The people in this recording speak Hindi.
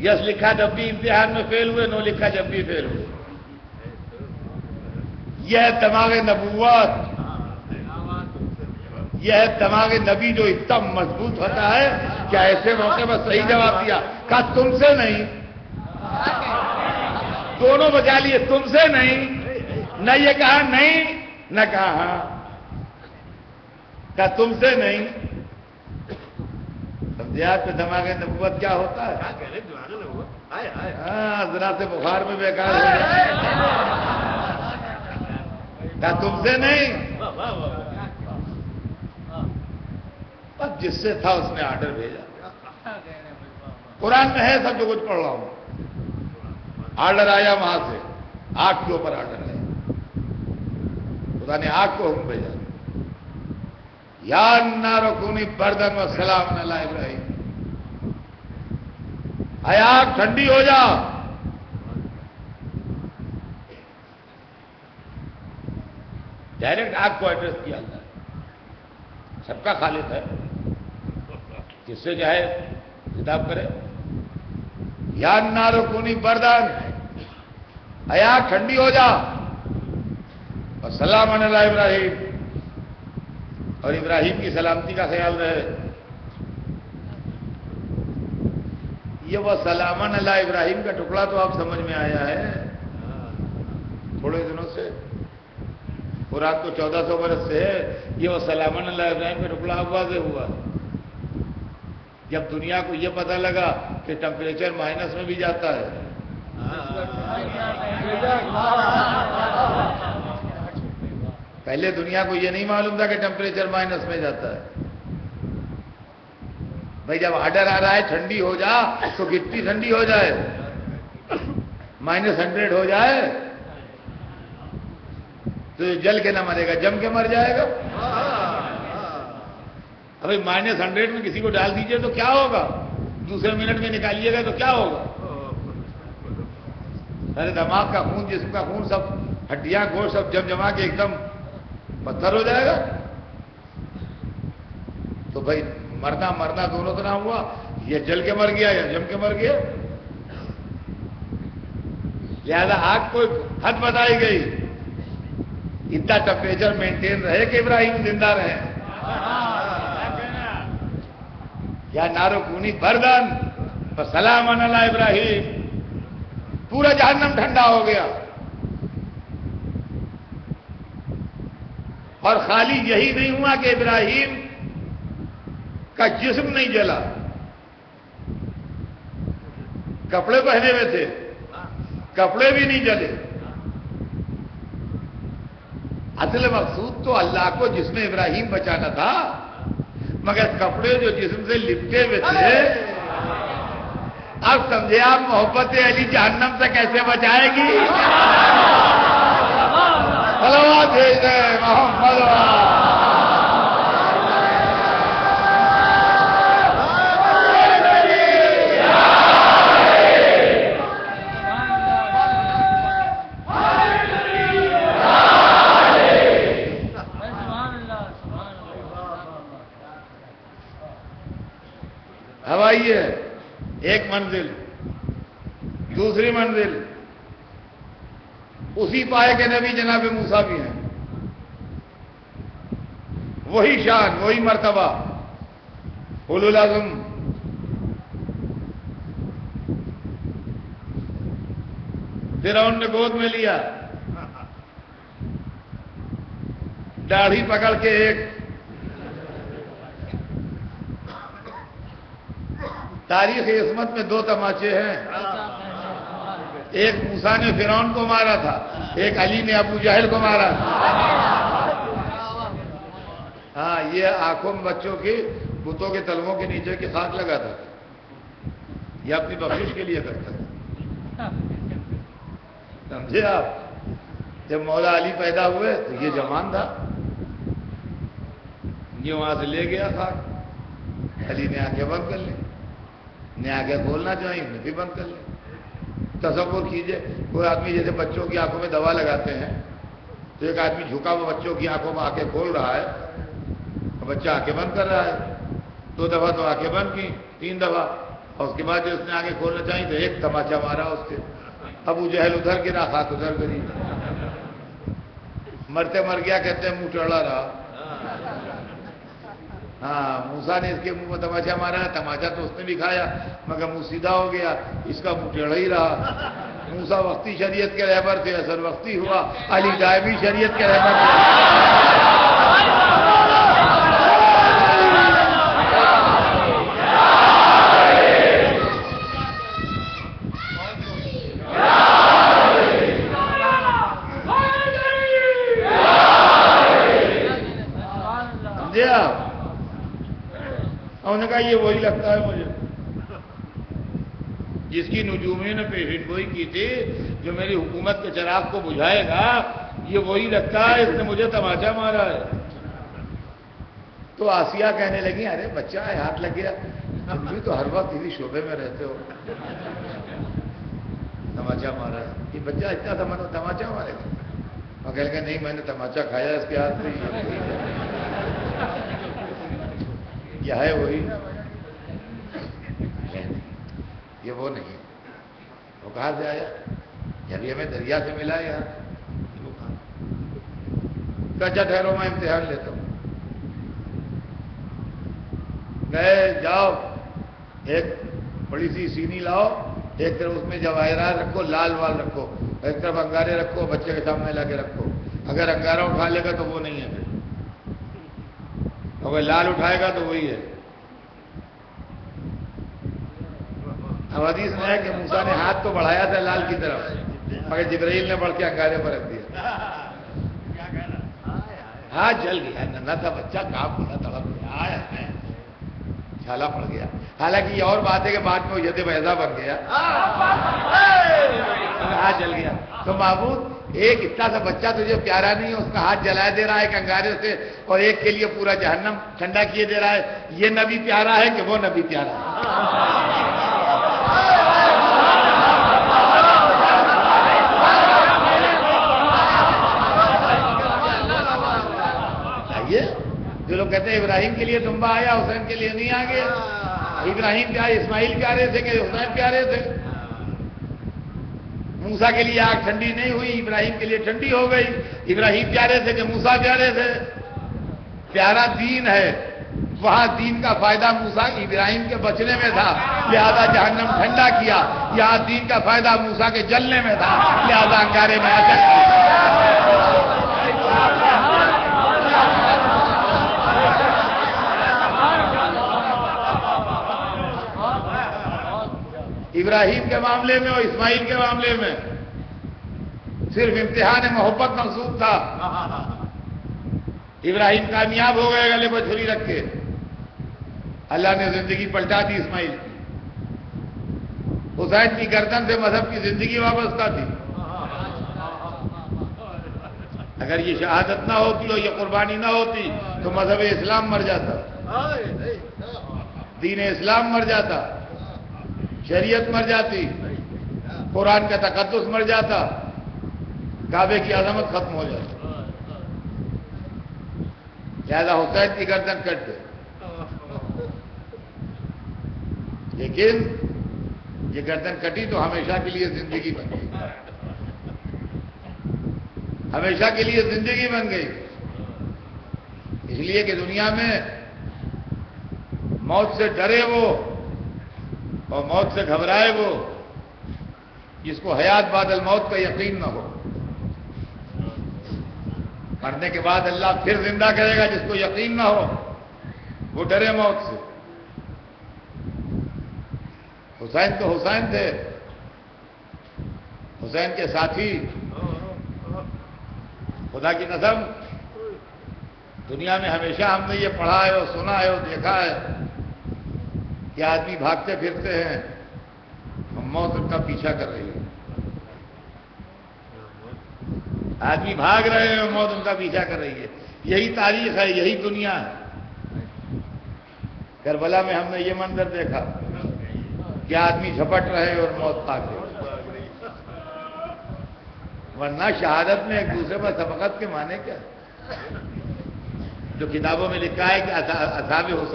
यस लिखा जब भी इम्तिहान में फेल हुए नो लिखा जब भी फेल हुए। यह दिमाग नबूवत। यह दिमाग नबी जो इतना मज़बूत होता है क्या ऐसे मौके पर सही जवाब दिया। कहा, तुमसे नहीं। दोनों बचा लिए, तुमसे नहीं। न ये कहा, नहीं। न कहा हाँ। कहा, तुमसे नहीं। समझे आपके दिमाग नबूवत क्या होता हाँ? जरा से बुखार में बेकार हो तुमसे नहीं? अब जिससे था उसने आर्डर भेजा। कुरान में है सब जो कुछ पढ़ रहा हूँ। आर्डर आया वहाँ से। आग के ऊपर आर्डर आया खुदा ने आग को हुक्म भेजा। या नारकूनी बर्दन व सलाम अला इब्राहिम। आय आग ठंडी हो जा। डायरेक्ट आग को एड्रेस किया अल्लाह सबका खालिद है। किससे चाहे किताब करे। या नारो कुनी बरदान अया ठंडी हो जा। और सलाम इब्राहिम। और इब्राहिम की सलामती का ख्याल रहे। ये वह सलामन अला इब्राहिम का टुकड़ा तो आप समझ में आया है। थोड़े दिनों से। कुरान तो चौदह सौ बरस से ये वो सलामन अला इब्राहिम का टुकड़ा अब वाजे हुआ। जब दुनिया को ये पता लगा कि टेम्परेचर माइनस में भी जाता है। पहले दुनिया को ये नहीं मालूम था कि टेम्परेचर माइनस में जाता है। भाई, जब ऑर्डर आ रहा है, ठंडी हो जा तो कितनी ठंडी हो जाए? माइनस हंड्रेड हो जाए तो जल के ना मरेगा, जम के मर जाएगा। अभी माइनस हंड्रेड में किसी को डाल दीजिए तो क्या होगा? दूसरे मिनट में निकालिएगा तो क्या होगा? अरे, दिमाग का खून, जिसम का खून, सब हड्डियाँ गोश सब जम जमा के एकदम पत्थर हो जाएगा। तो भाई मरना मरना दोनों तरह हुआ, ये जल के मर गया, या जम के मर गया। लिहाजा आग को हद बताई गई। इतना टेम्परेचर मेंटेन रहे कि इब्राहिम ज़िंदा रहे। या नारो कूनी बरदन, पर सलाम अला इब्राहिम। पूरा जहन्नम ठंडा हो गया। और खाली यही नहीं हुआ कि इब्राहिम का जिस्म नहीं जला। कपड़े पहने हुए थे। कपड़े भी नहीं जले। असल मकसूद तो अल्लाह को जिसमें इब्राहिम बचाना था, मगर कपड़े जो जिसम से लिपटे हुए थे, अब समझे आप मोहब्बत अली जहन्नम से कैसे बचाएगी? मोहम्मद। हवाई है, एक मंजिल, दूसरी मंजिल, उसी पाए के नबी जनाब मूसा भी हैं। वही शान, वही मर्तबा। उलुल आज़म। फिर ने गोद में लिया। दाढ़ी पकड़ के एक तारीख इसमत में दो तमाचे हैं। एक मूसा ने फिरौन को मारा था, एक अली ने अबू जहल को मारा था। हाँ ये आँखों में बच्चों की बुतों के तलवों के नीचे के साथ लगाता था। ये अपनी बख्शिश के लिए करता था। समझे आप? जब मौला अली पैदा हुए तो ये जवान था। ये वहाँ से ले गया था। अली ने आँखें बंद कर ली। ने आगे खोलना चाहिए भी बंद कर ले तस्वुर कीजिए। कोई आदमी जैसे बच्चों की आँखों में दवा लगाते हैं तो एक आदमी झुका हुआ बच्चों की आँखों में आँखें खोल रहा है, और बच्चा आँखें बंद कर रहा है। दो दफ़ा तो आँखें बंद की, तीन दफ़ा, और उसके बाद जो उसने आगे खोलना चाहिए तो एक तमाचा मारा उसके। अबू जहल उधर गिरा, हाथ उधर गिरी मरते मर गया, कहते हैं, मुँह टेढ़ा रहा। हाँ मूसा ने इसके मुँह में तमाचा मारा, तमाचा तो उसने भी खाया, मगर मुँह सीधा हो गया, इसका मुँह टेढ़ा ही रहा। मूसा वक्ती शरीयत के रहबर थे, असर वक्ती हुआ, अली दायमी शरीयत के रहबर थे। कहा ये वही लगता है मुझे। जिसकी नजूमी ने पेशिट गोई की थी जो मेरी हुकूमत के चराग को बुझाएगा ये वही लगता है इसने मुझे तमाचा मारा है। तो आसिया कहने लगी अरे बच्चा है हाथ लग गया। तुम भी तो हर वक्त इसी शोबे में रहते हो। तमाचा मारा है। ये बच्चा इतना तमा, तमाचा मारेगा और कह नहीं मैंने तमाचा खाया इसके हाथ से ये है वही? ये वो नहीं वो कहा से आया? यदि हमें दरिया से मिला यार वो कहा? अच्छा ठहरो मैं इम्तिहान लेता हूँ। गए जाओ एक बड़ी सी सीनी लाओ एक तरफ़ उसमें जवाहरात रखो लाल वाल रखो एक तरफ़ अंगारे रखो बच्चे के सामने लाके रखो। अगर अंगारा उठा लेगा तो वो नहीं है। फिर अगर लाल उठाएगा तो वही है। अब हदीस में है कि मूसा ने हाथ तो बढ़ाया था लाल की तरफ़, मगर जिब्राइल ने बढ़ के अंगारे पर रख दिया। हाँ जल गया नन्ना था बच्चा, काप गया तड़प गया। आया छाला पड़ गया। हालाँकि ये और बात है कि बाद में यदि वैसा बन गया। हाँ जल गया। तो महबूद एक इतना सा बच्चा तुझे प्यारा नहीं है, उसका हाथ जला दे रहा है एक अंगारे से, और एक के लिए पूरा जहन्नम ठंडा किए दे रहा है। ये नबी प्यारा है कि वो नबी प्यारा है? जो लोग कहते हैं, इब्राहिम के लिए तुम्बा आया, हुसैन के लिए नहीं आ गया। इब्राहिम प्यारे, इस्माइल प्यारे थे कि हुसैन प्यारे थे? मूसा के लिए आग ठंडी नहीं हुई, इब्राहिम के लिए ठंडी हो गई। इब्राहिम प्यारे थे कि मूसा प्यारे थे? प्यारा दीन है। वहाँ दीन का फ़ायदा मूसा इब्राहिम के बचने में था, लिहाजा जहन्नम ठंडा किया। यहाँ दीन का फ़ायदा मूसा के जलने में था, लिहाजा अंगारे में अटक इब्राहिम के मामले में और इस्माइल के मामले में सिर्फ़ इम्तिहान मोहब्बत मकसूद था। इब्राहिम कामयाब हो गए गले पर छुरी रख के। अल्लाह ने ज़िंदगी पलटा दी इस्माइल की। हुसैन की गर्दन से मज़हब की ज़िंदगी वाबस्ता थी। अगर ये शहादत ना होती और ये कुर्बानी ना होती तो मज़हब इस्लाम मर जाता। दीन इस्लाम मर जाता। शरीयत मर जाती, कुरान का तकदस मर जाता, काबे की अजमत खत्म हो जाती। लिहाजा हुसैन की गर्दन कट दे लेकिन ये गर्दन कटी तो हमेशा के लिए ज़िंदगी बन गई। हमेशा के लिए ज़िंदगी बन गई। इसलिए कि दुनिया में मौत से डरे वो और मौत से घबराए वो, जिसको हयात बादल मौत का यकीन ना हो। मरने के बाद अल्लाह फिर ज़िंदा करेगा जिसको यकीन ना हो। वो डरे मौत से। हुसैन तो हुसैन थे। हुसैन के साथी। खुदा की कसम, दुनिया में हमेशा हमने ये पढ़ा है और सुना है और देखा है। कि आदमी भागते फिरते हैं। मौत उनका पीछा कर रही है। आदमी भाग रहे हैं मौत उनका पीछा कर रही है। यही तारीख है, यही दुनिया है। करबला में हमने ये मंजर देखा कि आदमी झपट रहे और मौत भाग रही वरना शहादत में एक दूसरे पर सबकत के माने क्या? जो किताबों में लिखा है कि असाब हुसैन